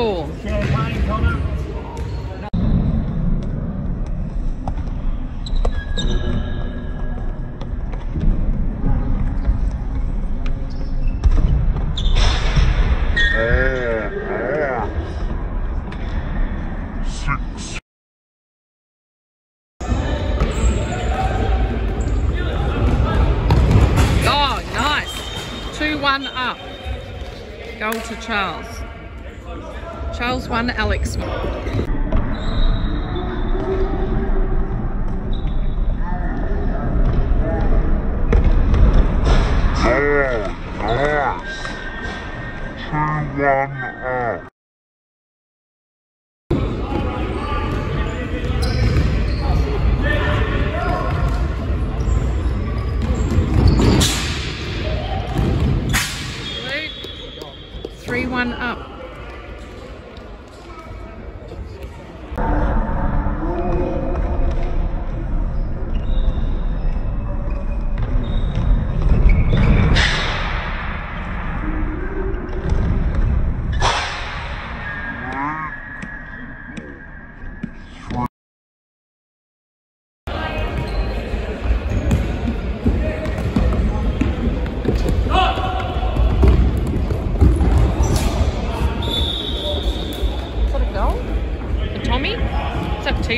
four. Oh, nice. 2 1 up. Goal to Charles. Charles 1, Alex 1. Luke,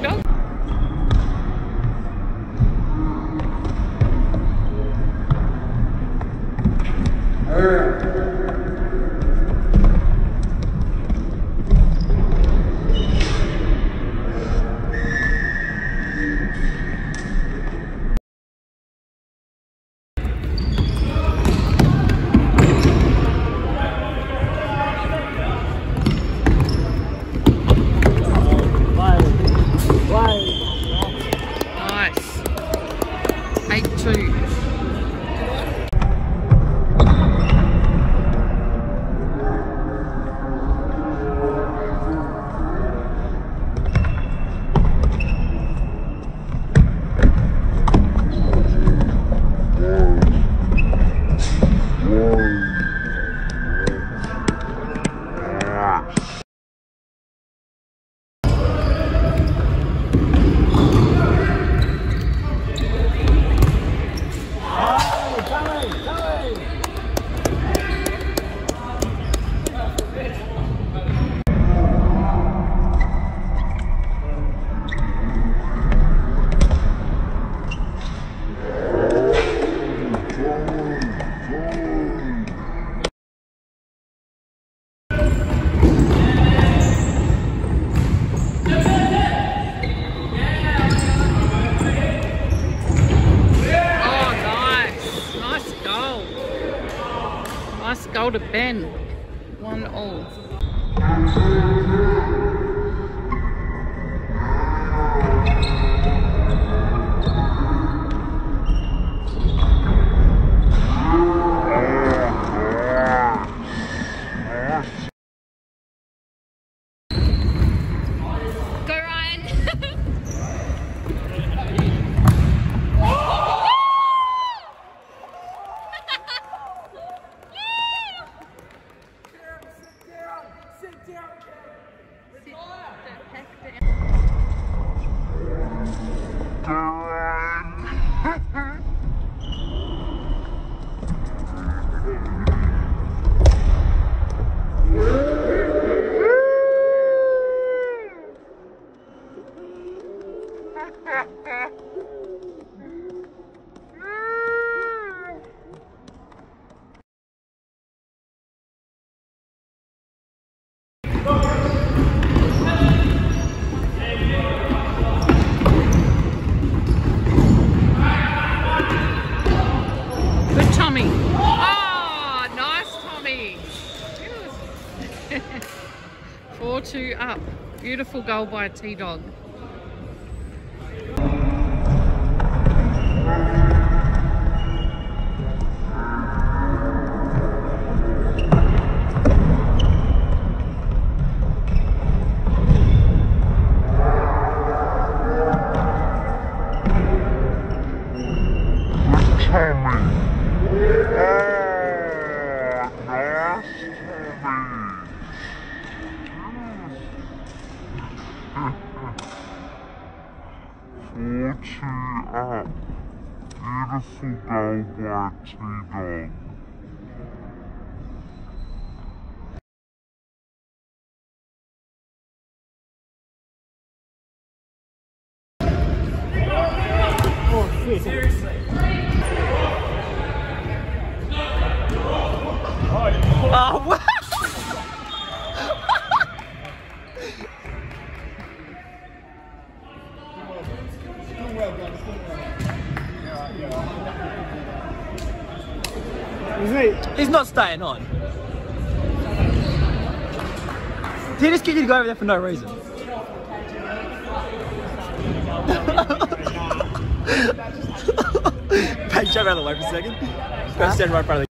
That to Ben. 1 0. Beautiful goal by T-Dog. Tommy. Two up. Beautiful goal by T-Dog. Oh, what? He's not staying on. Did he just get you to go over there for no reason? hey, jump out of the way for a second. Go stand right in front of the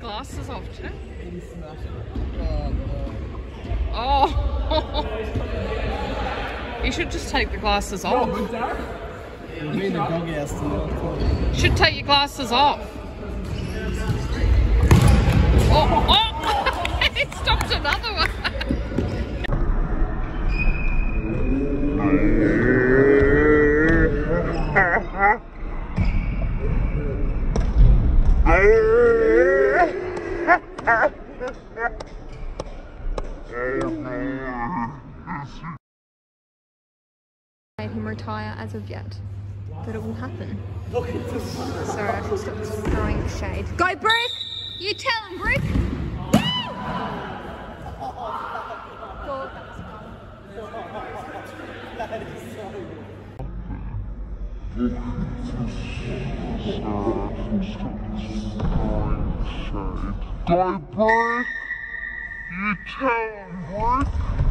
glasses off too? Oh! you should just take the glasses off. Me and the dog Should take your glasses off. Retire as of yet. But it will happen. Sorry, I should stop throwing shade. Go, Brick! You tell him, Brick! Go Brick! You tell him, Brick!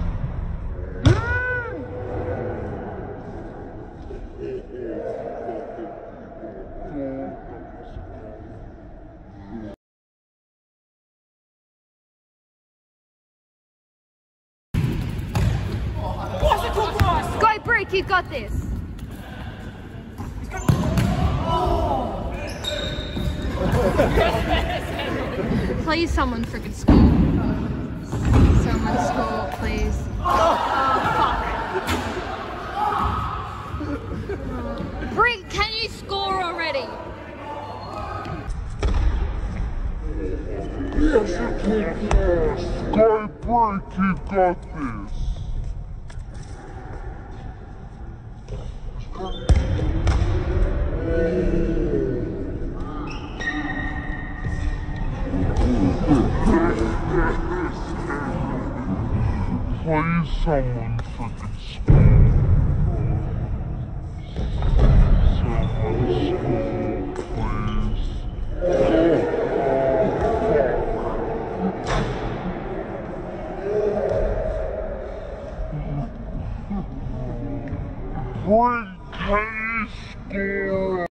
You got this! Please, someone freaking score. Someone score, please. Oh, fuck. Brick, can you score already? Yes, you can pass. Go you got this. Please, someone